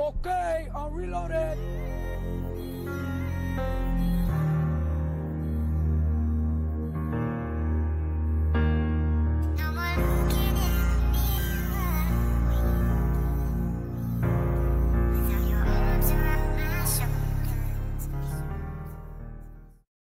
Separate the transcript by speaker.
Speaker 1: Okay, I'm reloaded.